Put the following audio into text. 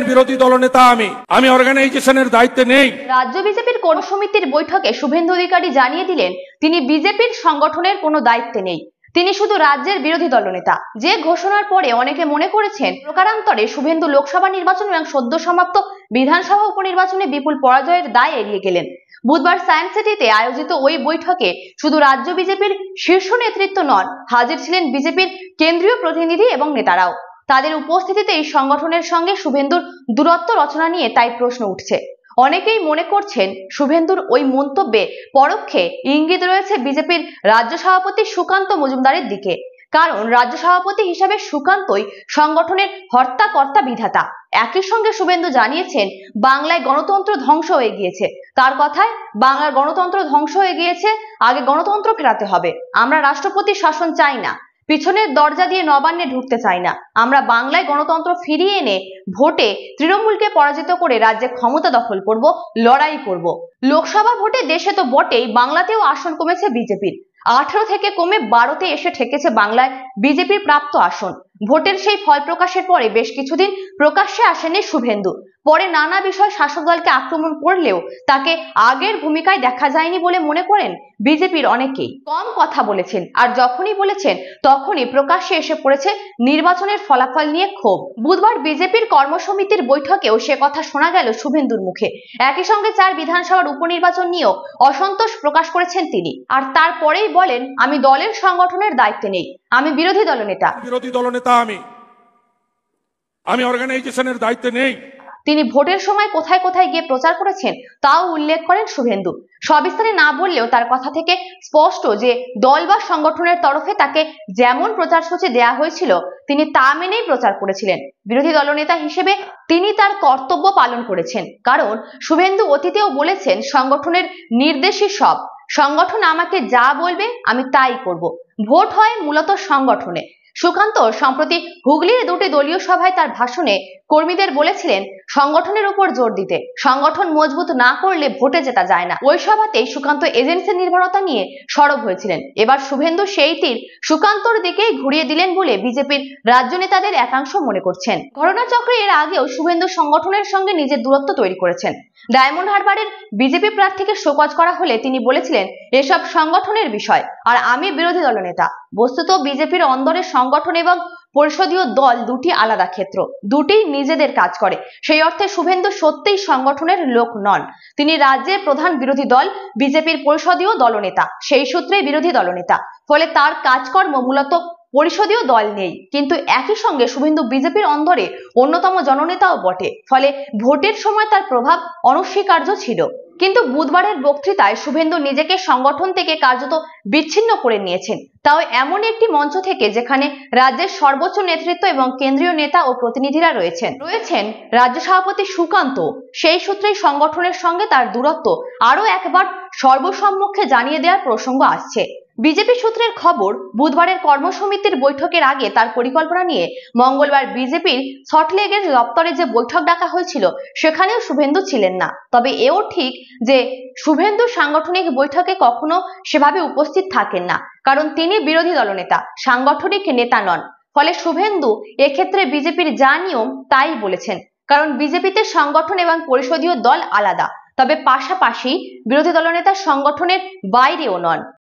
বিরোধী দলনেতা আমি। আমি অর্গানাইজেশনের দায়িত্বে নেই। রাজ্য বিজেপির কোন সমিতির বৈঠকে শুভেন্দু অধিকারী জানিয়ে দিলেন, তিনি বিজেপির সংগঠনের কোনো দায়িত্বে নেই। তিনি শুধু রাজ্যের বিরোধী দলনেতা যে ঘোষণার পরে অনেকে মনে করেছেন, প্রকারান্তরে শুভেন্দু লোকসভা নির্বাচন এবং সদ্য সমাপ্ত বিধানসভা উপনির্বাচনে বিপুল পরাজয়ের দায় এড়িয়ে গেলেন। বুধবার সায়েন্স সিটিতে আয়োজিত ওই বৈঠকে শুধু রাজ্য বিজেপির শীর্ষ নেতৃত্ব নন, হাজির ছিলেন বিজেপির কেন্দ্রীয় প্রতিনিধি এবং নেতারাও। তাদের উপস্থিতিতে এই সংগঠনের সঙ্গে শুভেন্দুর দূরত্ব রচনা নিয়ে তাই প্রশ্ন উঠছে। অনেকেই মনে করছেন শুভেন্দুর ওই মন্তব্যে পরোক্ষে ইঙ্গিত রয়েছে বিজেপির রাজ্য সভাপতি সুকান্ত মজুমদারের দিকে। কারণ রাজ্য সভাপতি হিসাবে সুকান্তই সংগঠনের হর্তাকর্তা বিধাতা। একই সঙ্গে শুভেন্দু জানিয়েছেন, বাংলায় গণতন্ত্র ধ্বংস হয়ে গিয়েছে। তার কথায়, বাংলার গণতন্ত্র ধ্বংস হয়ে গিয়েছে, আগে গণতন্ত্র ফেরাতে হবে। আমরা রাষ্ট্রপতির শাসন চাই না। পিছনের দরজা দিয়ে নবান্নে ঢুকতে চাই না। আমরা বাংলায় গণতন্ত্র ফিরিয়ে এনে ভোটে তৃণমূলকে পরাজিত করে রাজ্যে ক্ষমতা দখল করব, লড়াই করব। লোকসভা ভোটে দেশে তো বটেই, বাংলাতেও আসন কমেছে বিজেপির। আঠারো থেকে কমে বারোতে এসে ঠেকেছে বাংলায় বিজেপির প্রাপ্ত আসন। ভোটের সেই ফল প্রকাশের পরে বেশ কিছুদিন প্রকাশ্যে আসেনি শুভেন্দু। পরে নানা বিষয় শাসক দলকে আক্রমণ করলেও তাকে আগের ভূমিকায় দেখা যায়নি বলে মনে করেন বিজেপির অনেকেই কম কথা বলেছেন আর যখনই বলেছেন তখনই প্রকাশ্যে এসে পড়েছে নির্বাচনের ফলাফল নিয়ে ক্ষোভ। বুধবার বিজেপির কর্মসমিতির বৈঠকেও সে কথা শোনা গেল শুভেন্দুর মুখে। একই সঙ্গে চার বিধানসভার উপনির্বাচন নিয়েও অসন্তোষ প্রকাশ করেছেন তিনি। আর তারপরেই বলেন, আমি দলের সংগঠনের দায়িত্বে নেই। আমি বিরোধী দলনেতা। বিরোধী দলনেতা আমি। আমি অর্গানাইজেশনের দায়িত্বে নেই। তিনি ভোটের সময় কোথায় কোথায় গিয়ে প্রচার করেছেন তাও উল্লেখ করেন শুভেন্দু। সবিস্তারে না বললেও তার কথা থেকে স্পষ্ট যে দল বা সংগঠনের তরফে তাকে যেমন প্রচারসূচি দেয়া হয়েছিল, তিনি তা মেনেই প্রচার করেছিলেন। বিরোধী দলনেতা হিসেবে তিনি তার কর্তব্য পালন করেছেন। কারণ শুভেন্দু অতীতেও বলেছেন, সংগঠনের নির্দেশই সব। সংগঠন আমাকে যা বলবে আমি তাই করব। ভোট হয় মূলত সংগঠনে। সুকান্ত সম্প্রতি হুগলির দুটি দলীয় সভায় তার ভাষণে কর্মীদের বলেছিলেন, সংগঠনের উপর জোর দিতে। সংগঠন মজবুত না করলে ভোটে জেতা যায় না। ওই সভাতেই সুকান্ত এজেন্সির নির্ভরতা নিয়ে সরব হয়েছিলেন। এবার শুভেন্দু সেই তীর সুকান্তর দিকেই ঘুরিয়ে দিলেন বলে বিজেপির রাজ্য নেতাদের একাংশ মনে করছেন। ঘটনাচক্রে এর আগেও শুভেন্দু সংগঠনের সঙ্গে নিজের দূরত্ব তৈরি করেছেন। ডায়মন্ড হারবারের বিজেপি প্রার্থীকে শোকজ করা হলে তিনি বলেছিলেন, এসব সংগঠনের বিষয়। আর আমি বিরোধী দলনেতা বস্তুত বিজেপির অন্দরের সংগঠন এবং পরিষদীয় দল দুটি আলাদা ক্ষেত্র, দুটি নিজেদের কাজ করে। সেই অর্থে শুভেন্দু সত্যিই সংগঠনের লোক নন। তিনি রাজ্যের প্রধান বিরোধী দল, বিজেপির পরিষদীয় দলনেতা। সেই সূত্রে বিরোধী দলনেতা। ফলে তার কাজকর্ম মূলত পরিষদীয় দল নেই। কিন্তু একই সঙ্গে শুভেন্দু বিজেপির অন্দরে অন্যতম জননেতাও বটে। ফলে ভোটের সময় তার প্রভাব অনস্বীকার্য ছিল। কিন্তু বুধবারের বক্তৃতায় শুভেন্দু নিজেকে সংগঠন থেকে কার্যত বিচ্ছিন্ন করে নিয়েছেন। তাও এমন একটি মঞ্চ থেকে যেখানে রাজ্যের সর্বোচ্চ নেতৃত্ব এবং কেন্দ্রীয় নেতা ও প্রতিনিধিরা রয়েছেন। রয়েছেন রাজ্য সভাপতি সুকান্ত। সেই সূত্রেই সংগঠনের সঙ্গে তার দূরত্ব আরও একবার সর্বসম্মুখে জানিয়ে দেওয়ার প্রসঙ্গ আসছে। বিজেপি সূত্রের খবর, বুধবারের কর্মসমিতির বৈঠকের আগে তার পরিকল্পনা নিয়ে মঙ্গলবার বিজেপির সল্টলেকের দপ্তরে যে বৈঠক ডাকা হয়েছিল, সেখানেও শুভেন্দু ছিলেন না। তবে এও ঠিক যে শুভেন্দু সাংগঠনিক বৈঠকে কখনো সেভাবে উপস্থিত থাকেন না, কারণ তিনি বিরোধী দলনেতা, সাংগঠনিক নেতা নন। ফলে শুভেন্দু এক্ষেত্রে বিজেপির যা নিয়ম, তাই বলেছেন। কারণ বিজেপিতে সংগঠন এবং পরিষদীয় দল আলাদা, তবে পাশাপাশি বিরোধী দলনেতা সংগঠনের বাইরেও নন।